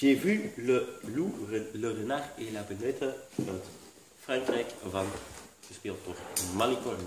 J'ai vu le loup, le renard et la belette uit euh, Frankrijk van, gespeeld door Malicorne.